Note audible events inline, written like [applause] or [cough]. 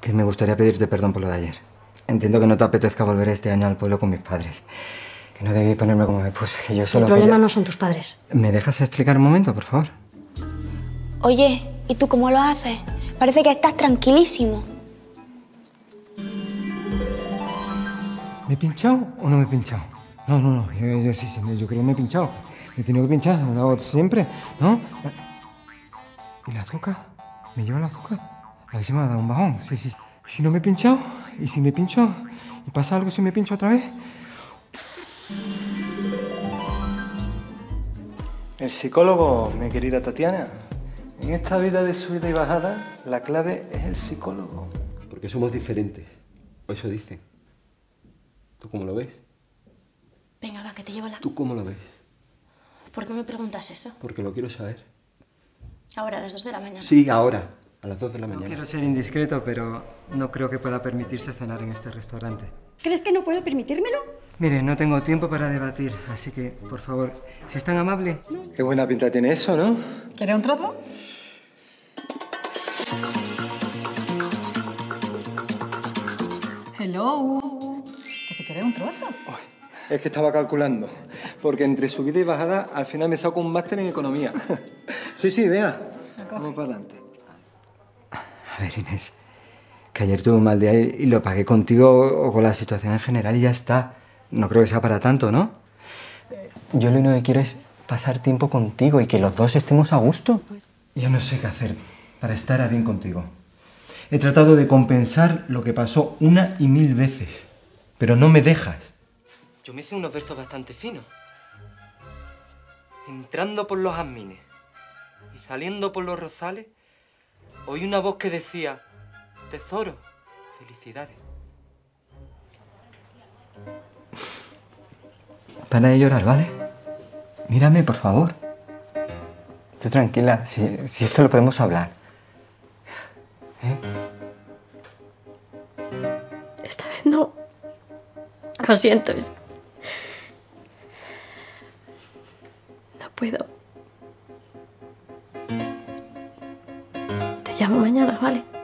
que me gustaría pedirte perdón por lo de ayer. Entiendo que no te apetezca volver este año al pueblo con mis padres. Que no debí ponerme como me puse, que yo solo El problema quería- no son tus padres. ¿Me dejas explicar un momento, por favor? Oye, ¿y tú cómo lo haces? Parece que estás tranquilísimo. ¿Me he pinchado o no me he pinchado? No, no, no, yo, yo sí, sí, yo creo que me he pinchado. Me he tenido que pinchar, lo hago siempre, ¿no? ¿Y el azúcar? ¿Me lleva el azúcar? A ver si me va a dar un bajón, sí, sí. ¿Y si no me he pinchado? ¿Y si me pincho? ¿Y pasa algo si me pincho otra vez? El psicólogo, mi querida Tatiana. En esta vida de subida y bajada, la clave es el psicólogo. Porque somos diferentes. O eso dicen. ¿Tú cómo lo ves? Venga, va, que te llevo la... ¿Tú cómo lo ves? ¿Por qué me preguntas eso? Porque lo quiero saber. Ahora, a las dos de la mañana. Sí, ahora. A las 2 de la No mañana. quiero ser indiscreto, pero no creo que pueda permitirse cenar en este restaurante. ¿Crees que no puedo permitírmelo? Mire, no tengo tiempo para debatir, así que, por favor, si es tan amable, Qué buena pinta tiene eso, ¿no? ¿Quieres un trozo? Hello. Que si quieres un trozo. Es que estaba calculando. Porque entre subida y bajada, al final me saco un máster en economía. [laughs] sí, sí, vea. Vamos para adelante. A ver, Inés, que ayer tuve un mal día y lo pagué contigo o con la situación en general y ya está. No creo que sea para tanto, ¿no? Eh, Yo lo único que quiero es pasar tiempo contigo y que los dos estemos a gusto. Yo no sé qué hacer para estar a bien contigo. He tratado de compensar lo que pasó una y mil veces, pero no me dejas. Yo me hice unos versos bastante finos. Entrando por los jazmines y saliendo por los rosales, oí una voz que decía, tesoro, felicidades. Para de llorar, ¿vale? Mírame, por favor. Tú tranquila, si, si esto lo podemos hablar. ¿Eh? Esta vez no. Lo siento. No puedo. Mañana, ¿vale?